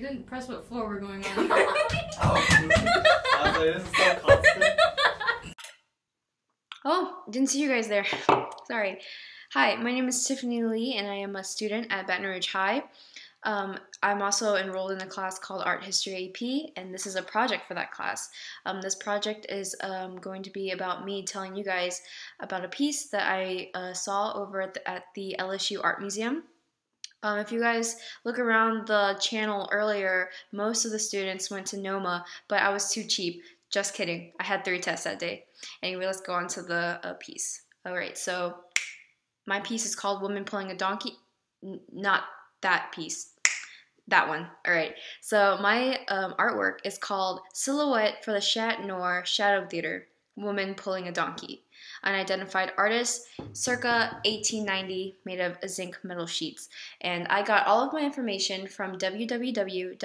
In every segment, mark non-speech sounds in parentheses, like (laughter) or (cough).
didn't press what floor we're going on. (laughs) Oh, (laughs) like, this is so constant. Oh, didn't see you guys there. Sorry. Hi, my name is Tiffany Le, and I am a student at Baton Rouge High. Um, I'm also enrolled in a class called Art History AP, and this is a project for that class. Um, this project is um, going to be about me telling you guys about a piece that I uh, saw over at the, at the LSU Art Museum. Um, if you guys look around the channel earlier, most of the students went to NOMA, but I was too cheap. Just kidding. I had three tests that day. Anyway, let's go on to the uh, piece. All right, so my piece is called Woman Pulling a Donkey. N- not that piece. That one. All right. So my um, artwork is called Silhouette for the Chat Noir Shadow Theater Woman Pulling a Donkey. Unidentified artist, circa 1890, made of zinc metal sheets. And I got all of my information from www.nyu.edu.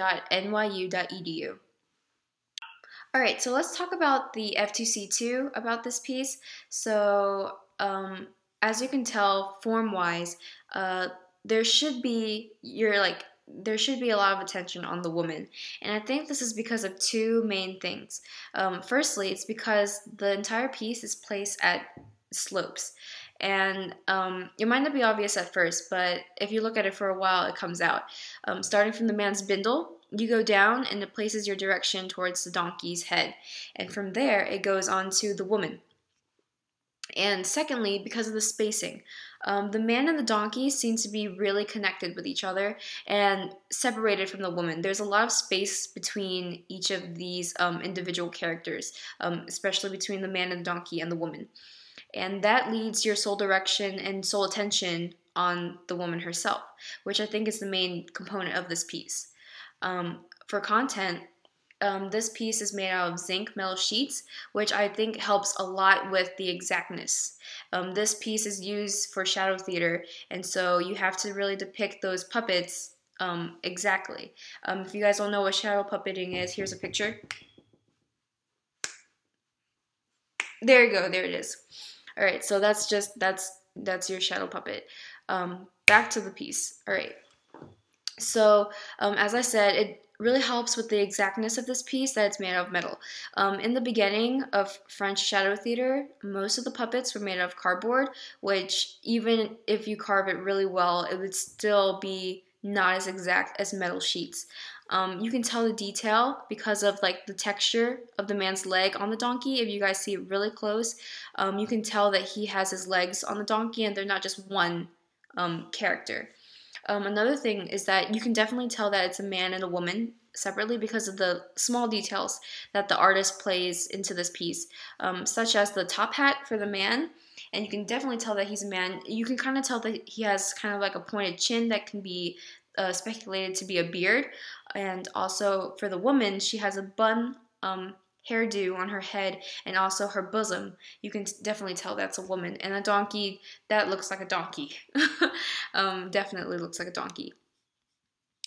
All right, so let's talk about the F2C2 about this piece. So, um, as you can tell, form wise, uh, there should be, you're like, there should be a lot of attention on the woman. And I think this is because of two main things. Um, firstly, it's because the entire piece is placed at slopes. And um, it might not be obvious at first, but if you look at it for a while, it comes out. Um, starting from the man's bindle, you go down and it places your direction towards the donkey's head. And from there, it goes on to the woman. And secondly, because of the spacing, um, the man and the donkey seem to be really connected with each other and separated from the woman. There's a lot of space between each of these um, individual characters, um, especially between the man and the donkey and the woman. And that leads your sole direction and sole attention on the woman herself, which I think is the main component of this piece. Um, for content, um, this piece is made out of zinc metal sheets, which I think helps a lot with the exactness. Um, this piece is used for shadow theater, and so you have to really depict those puppets um, exactly. Um, if you guys don't know what shadow puppeting is, here's a picture. There you go, there it is. All right, so that's just that's that's your shadow puppet. Um, back to the piece. All right. So um, as I said, it really helps with the exactness of this piece that it's made out of metal. Um, in the beginning of French shadow theater, most of the puppets were made out of cardboard, which even if you carve it really well, it would still be not as exact as metal sheets. Um, you can tell the detail because of like the texture of the man's leg on the donkey. If you guys see it really close, um, you can tell that he has his legs on the donkey and they're not just one um, character. Um, another thing is that you can definitely tell that it's a man and a woman separately because of the small details that the artist plays into this piece, um, such as the top hat for the man. And you can definitely tell that he's a man. You can kind of tell that he has kind of like a pointed chin that can be uh, speculated to be a beard. And also for the woman, she has a bun um, hairdo on her head and also her bosom. You can definitely tell that's a woman. And a donkey, that looks like a donkey. (laughs) um, definitely looks like a donkey.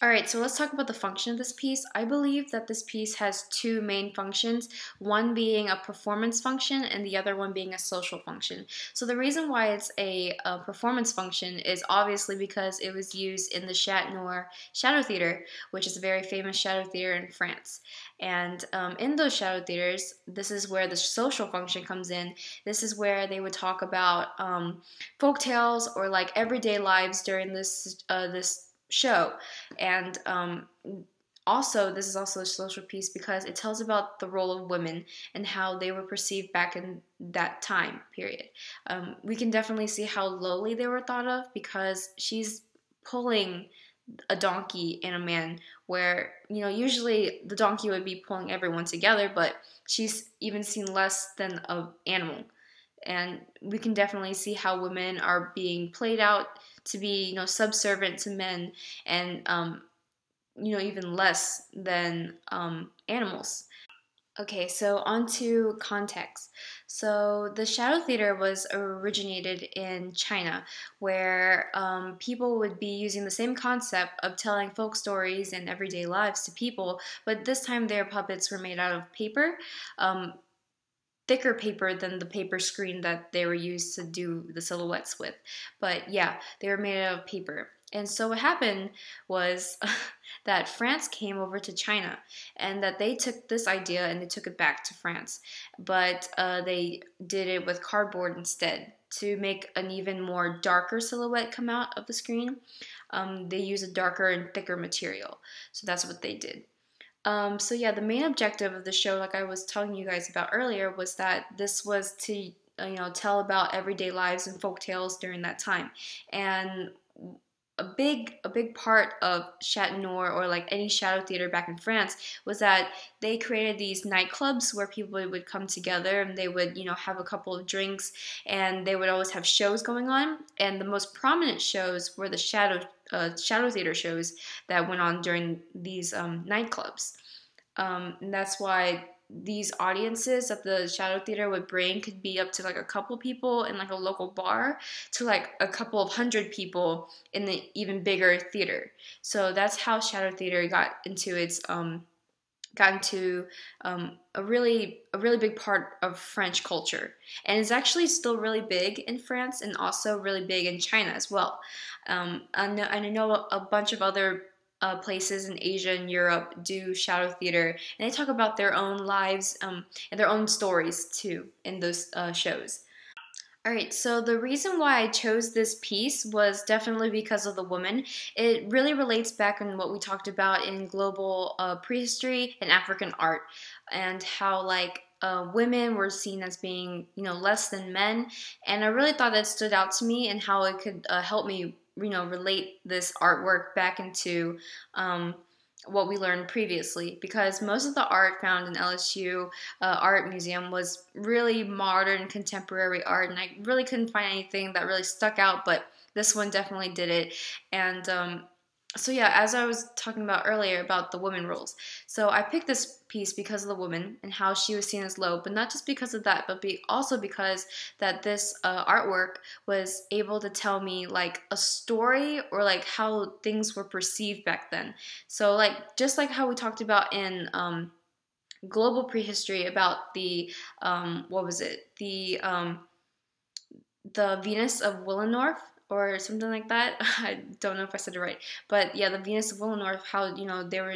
All right, so let's talk about the function of this piece. I believe that this piece has two main functions, one being a performance function and the other one being a social function. So the reason why it's a, a performance function is obviously because it was used in the Chat Noir Shadow Theater, which is a very famous shadow theater in France. And um, in those shadow theaters, this is where the social function comes in. This is where they would talk about um, folk tales or like everyday lives during this uh, this show. And um, also, this is also a social piece because it tells about the role of women and how they were perceived back in that time period. Um, we can definitely see how lowly they were thought of because she's pulling a donkey and a man where you know usually the donkey would be pulling everyone together but she's even seen less than an animal and we can definitely see how women are being played out to be you know subservient to men and um, you know even less than um, animals. Okay so on to context. So the shadow theater was originated in china where um, people would be using the same concept of telling folk stories and everyday lives to people but this time their puppets were made out of paper um, thicker paper than the paper screen that they were used to do the silhouettes with. But yeah, they were made out of paper. And so what happened was (laughs) that France came over to China and that they took this idea and they took it back to France. But uh, they did it with cardboard instead to make an even more darker silhouette come out of the screen. Um, they use a darker and thicker material. So that's what they did. Um, so yeah, the main objective of the show, like I was telling you guys about earlier, was that this was to you know tell about everyday lives and folk tales during that time. And a big a big part of Chat Noir or like any shadow theater back in France was that they created these nightclubs where people would come together and they would you know have a couple of drinks and they would always have shows going on. And the most prominent shows were the shadow uh, shadow theater shows that went on during these um, nightclubs. Um, and that's why these audiences that the shadow theater would bring could be up to like a couple people in like a local bar to like a couple of hundred people in the even bigger theater so that's how shadow theater got into its um got into um, a really a really big part of French culture, and it's actually still really big in France and also really big in China as well. Um, I know, I know a bunch of other uh, places in Asia and Europe do shadow theater, and they talk about their own lives um, and their own stories too in those uh, shows. Alright, so the reason why I chose this piece was definitely because of the woman. It really relates back on what we talked about in global uh, prehistory and African art, and how like uh, women were seen as being, you know, less than men. And I really thought that stood out to me and how it could uh, help me you know relate this artwork back into um, what we learned previously because most of the art found in LSU uh, Art Museum was really modern contemporary art and I really couldn't find anything that really stuck out but this one definitely did it. And um, so yeah, as I was talking about earlier about the woman roles. So I picked this piece because of the woman and how she was seen as low, but not just because of that, but be also because that this uh, artwork was able to tell me like a story or like how things were perceived back then. So like just like how we talked about in um, global prehistory about the um, what was it the um, the Venus of Willendorf or something like that. (laughs) I don't know if I said it right, but yeah, the Venus of Willendorf. How you know they were.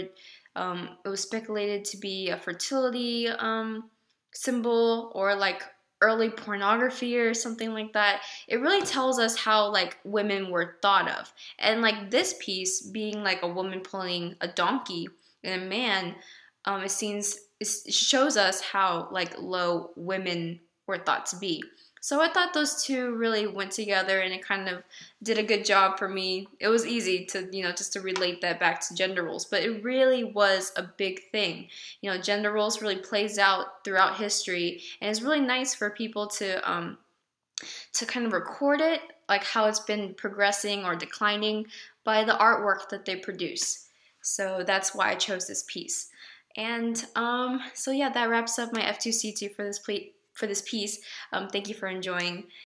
Um, it was speculated to be a fertility um, symbol or like early pornography or something like that. It really tells us how like women were thought of, and like this piece being like a woman pulling a donkey and a man, um, it seems it shows us how like low women were thought to be. So I thought those two really went together and it kind of did a good job for me. It was easy to, you know, just to relate that back to gender roles, but it really was a big thing. You know, gender roles really plays out throughout history and it's really nice for people to um to kind of record it, like how it's been progressing or declining by the artwork that they produce. So that's why I chose this piece. And um, so yeah, that wraps up my F2C2 for this plate for this piece. Um, thank you for enjoying.